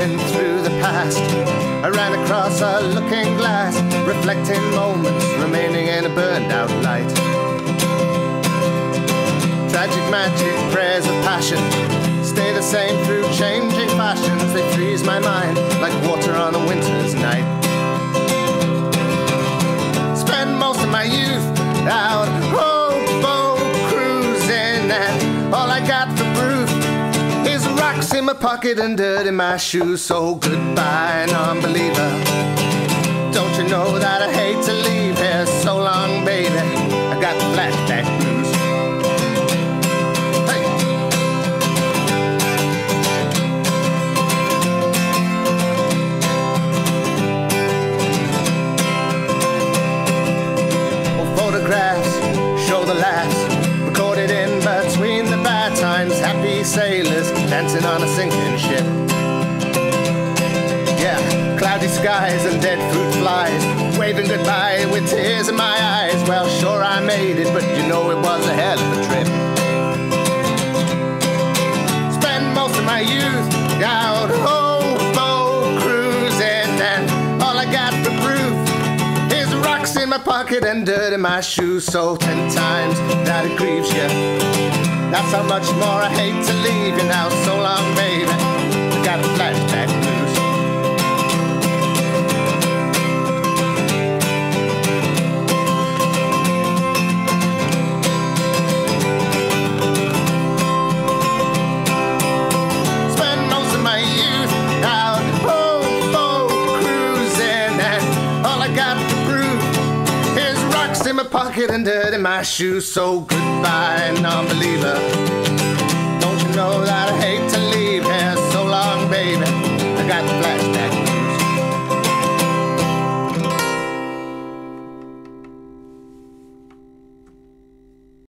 slipping through the past. I ran across a looking glass, reflecting moments remaining in a burned out light. Tragic magic, prayers of passion stay the same through changing fashions. They freeze my mind like water on a winter's night. Is in my pocket and dirt in my shoes. So goodbye, non-believer. Don't you know that I hate to leave here so long, baby? I got the flashback blues. Hey. Well, photographs show the laughs dancing on a sinking ship. Yeah, cloudy skies and dead fruit flies, waving goodbye with tears in my eyes. Well, sure I made it, but you know it was a hell of a trip. Spend most of my youth out hobo cruising, and all I got for proof is rocks in my pocket and dirt in my shoes. So ten times that it grieves you. That's how much more I hate to leave you now. So long, baby. dust in my pocket and dirt in my shoes. So goodbye, non-believer. Don't you know that I hate to leave here so long, baby? I got the black.